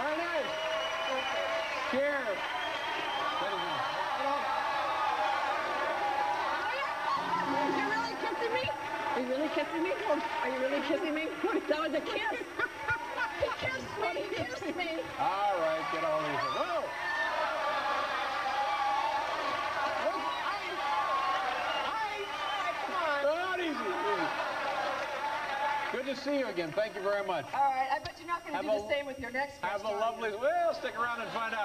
Very you really kissing me? Are you really kissing me? Are you really kissing me? That was a kiss. Good to see you again. Thank you very much. All right, I bet you're not going to do a- the same with your next Have a lovely. Well, stick around and find out.